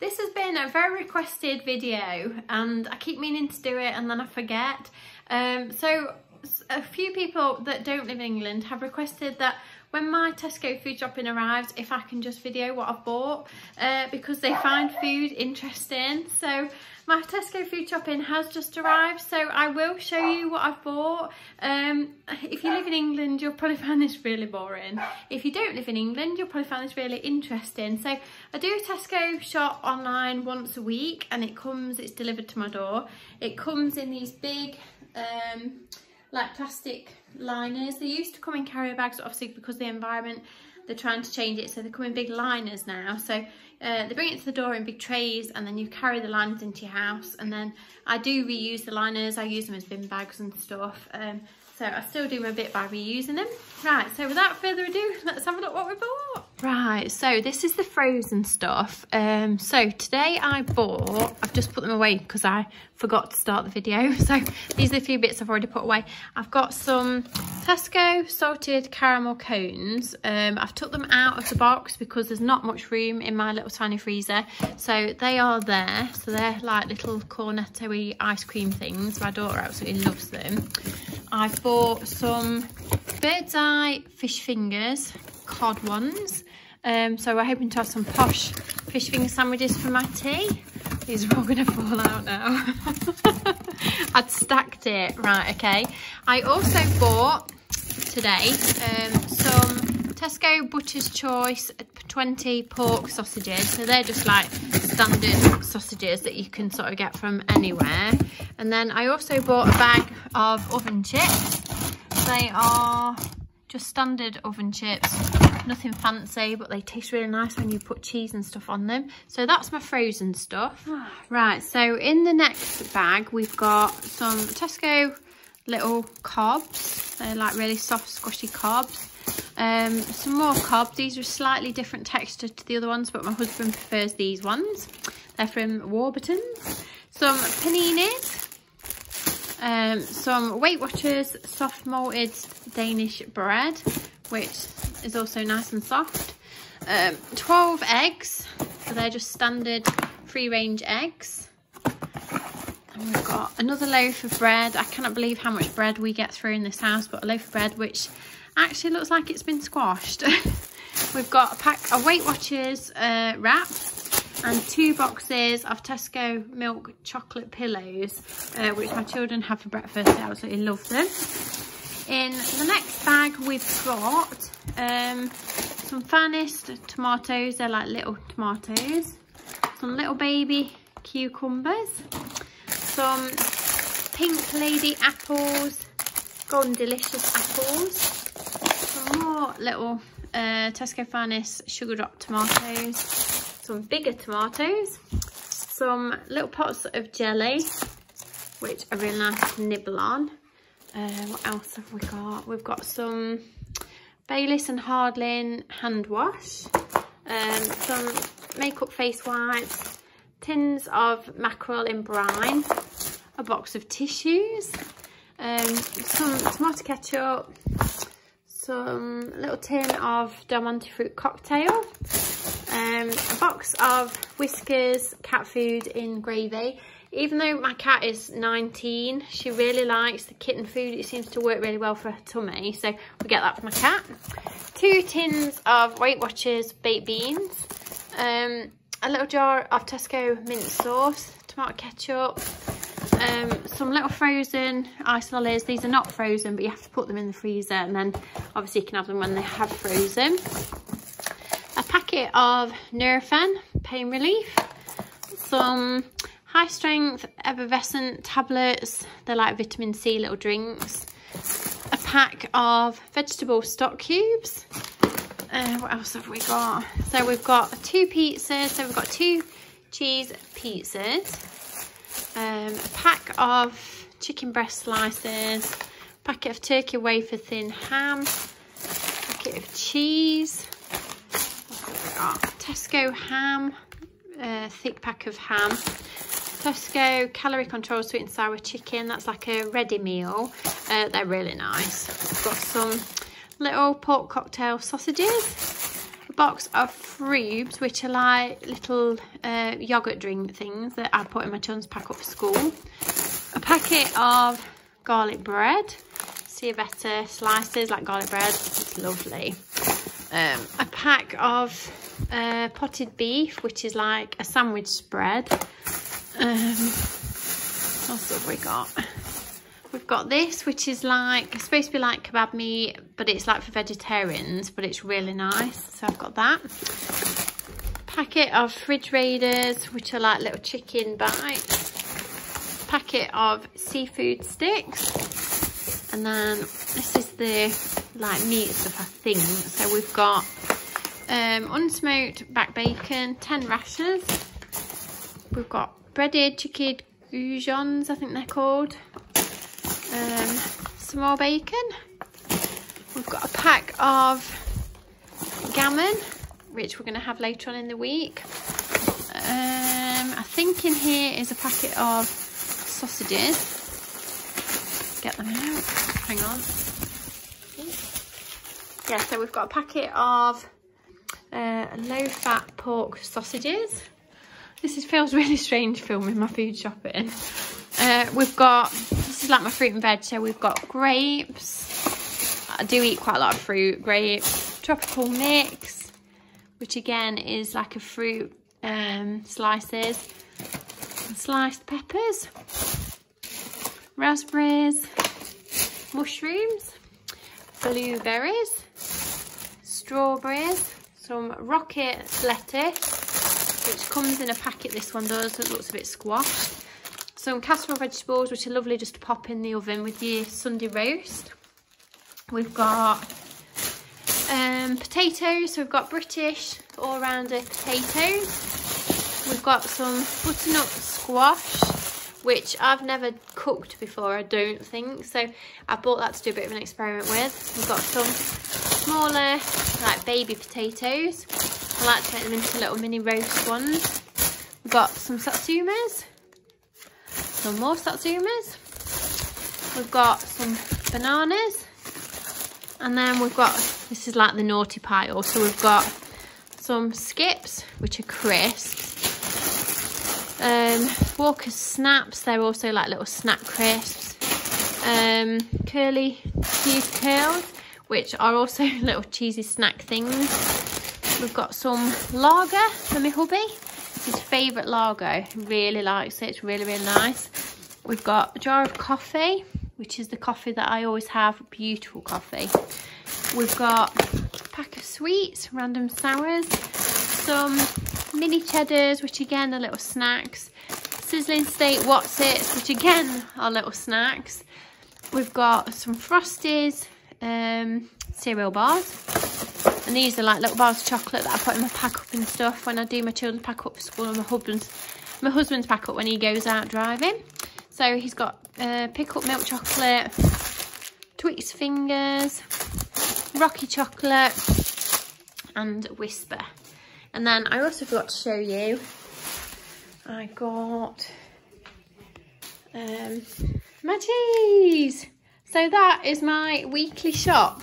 this has been a very requested video and I keep meaning to do it and then I forget. Um, so a few people that don't live in England have requested that when my Tesco food shopping arrives, if I can just video what I've bought uh, because they find food interesting. So my Tesco food shopping has just arrived, so I will show you what I've bought. Um, if you live in England, you'll probably find this really boring. If you don't live in England, you'll probably find this really interesting. So I do a Tesco shop online once a week and it comes, it's delivered to my door. It comes in these big, um, like plastic liners. They used to come in carrier bags, obviously because the environment, they're trying to change it. So they come in big liners now. So uh, they bring it to the door in big trays and then you carry the liners into your house. And then I do reuse the liners. I use them as bin bags and stuff. Um, so I still do my bit by reusing them. Right, so without further ado, let's have a look what we bought. Right, so this is the frozen stuff. Um, so today I bought, I've just put them away because I forgot to start the video. So these are the few bits I've already put away. I've got some Tesco salted caramel cones. Um, I've took them out of the box because there's not much room in my little tiny freezer. So they are there. So they're like little cornetto ice cream things. My daughter absolutely loves them. I've bought some Birds Eye fish fingers, cod ones. Um, so we're hoping to have some posh fish finger sandwiches for my tea. These are all going to fall out now. I'd stacked it. Right, okay. I also bought today um, some Tesco Butcher's Choice 20 pork sausages. So they're just like standard sausages that you can sort of get from anywhere. And then I also bought a bag of oven chips. They are just standard oven chips, nothing fancy, but they taste really nice when you put cheese and stuff on them. So that's my frozen stuff. Right, so in the next bag, we've got some Tesco little cobs. They're like really soft, squishy cobs. Um, some more cobs. These are slightly different texture to the other ones, but my husband prefers these ones. They're from Warburton's. Some paninis. Um, some Weight Watchers soft malted Danish bread, which is also nice and soft. Um, 12 eggs. So they're just standard free range eggs. And we've got another loaf of bread. I cannot believe how much bread we get through in this house, but a loaf of bread which actually looks like it's been squashed. we've got a pack of Weight Watchers uh, wrap and two boxes of Tesco milk chocolate pillows, uh, which my children have for breakfast. They absolutely love them. In the next bag, we've got um, some Finest tomatoes. They're like little tomatoes. Some little baby cucumbers. Some Pink Lady apples. Golden Delicious apples. Some more little uh, Tesco Finest sugar drop tomatoes. Some bigger tomatoes. Some little pots of jelly, which are really nice to nibble on. Uh, what else have we got? We've got some Baylis and Harding hand wash, um, some makeup face wipes, tins of mackerel in brine, a box of tissues, um, some tomato ketchup, some little tin of Del Monte fruit cocktail, um, a box of Whiskas cat food in gravy, even though my cat is 19, she really likes the kitten food. It seems to work really well for her tummy. So we get that for my cat. Two tins of Weight Watchers baked beans. Um, a little jar of Tesco mint sauce, tomato ketchup, um, some little frozen ice lollies. These are not frozen, but you have to put them in the freezer and then obviously you can have them when they have frozen. A packet of Nurofen pain relief. Some high strength effervescent tablets. They're like vitamin C little drinks. A pack of vegetable stock cubes. Uh, what else have we got? So we've got two pizzas. So we've got two cheese pizzas. Um, a pack of chicken breast slices. Packet of turkey wafer thin ham. Packet of cheese. Tesco ham. A thick pack of ham. Tesco calorie control sweet and sour chicken. That's like a ready meal. Uh, they're really nice. Got some little pork cocktail sausages. A box of Frubes, which are like little uh, yogurt drink things that I put in my children's pack up for school. A packet of garlic bread, ciabatta slices like garlic bread, it's lovely. Um, a pack of uh, potted beef, which is like a sandwich spread. Um, what else have we got? We've got this, which is like, supposed to be like kebab meat, but it's like for vegetarians, but it's really nice. So I've got that. Packet of Fridge Raiders, which are like little chicken bites. Packet of seafood sticks. And then this is the like meat stuff, I think. So we've got um, unsmoked back bacon, 10 rashers. We've got breaded chicken goujons, I think they're called um, some more bacon. We've got a pack of gammon, which we're going to have later on in the week. Um, I think in here is a packet of sausages. Get them out. Hang on. Yeah, so we've got a packet of uh, low-fat pork sausages. This is, feels really strange filming my food shopping. Uh, we've got is like my fruit and veg. So we've got grapes. I do eat quite a lot of fruit. Grapes, tropical mix, which again is like a fruit um, slices. sliced peppers, raspberries, mushrooms, blueberries, strawberries, some rocket lettuce, which comes in a packet, this one does, it looks a bit squashed some casserole vegetables, which are lovely just to pop in the oven with your Sunday roast. We've got um, potatoes, so we've got British all-rounder potatoes. We've got some butternut squash, which I've never cooked before, I don't think. So I bought that to do a bit of an experiment with. We've got some smaller, like baby potatoes. I like to make them into little mini roast ones. We've got some satsumas some more satsumas. We've got some bananas. And then we've got, this is like the naughty pile. So we've got some skips, which are crisps. Um, Walker's snaps, they're also like little snack crisps. Um, curly cheese curls, which are also little cheesy snack things. We've got some lager for my hubby his favourite lager. Really likes it. It's really, really nice. We've got a jar of coffee, which is the coffee that I always have. Beautiful coffee. We've got a pack of sweets, random sours, some mini cheddars, which again are little snacks, sizzling steak Wotsits, which again are little snacks. We've got some Frosties, um, cereal bars, and these are like little bars of chocolate that I put in my pack up and stuff when I do my children's pack up for school and my husband's my husband's pack up when he goes out driving. So he's got uh, pick up milk chocolate, Twix fingers, Rocky chocolate, and Wispa. And then I also forgot to show you, I got um, my cheese. So that is my weekly shop.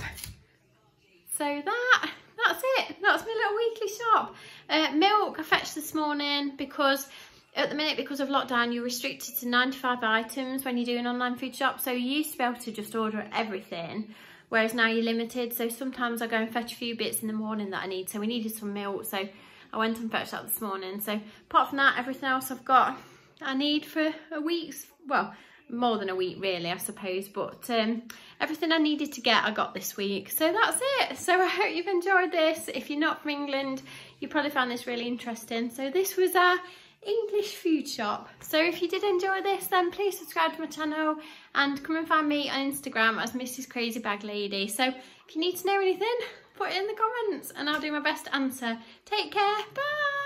So that, that's it. That's my little weekly shop. Uh, milk I fetched this morning because at the minute, because of lockdown, you're restricted to 95 items when you do an online food shop. So you used to be able to just order everything, whereas now you're limited. So sometimes I go and fetch a few bits in the morning that I need. So we needed some milk, so I went and fetched that this morning. So apart from that, everything else I've got, I need for a week's, well, more than a week really I suppose but um, everything I needed to get I got this week. So that's it. So I hope you've enjoyed this. If you're not from England you probably found this really interesting. So this was our English food shop. So if you did enjoy this then please subscribe to my channel and come and find me on Instagram as Mrs Crazy Bag Lady. So if you need to know anything put it in the comments and I'll do my best to answer. Take care. Bye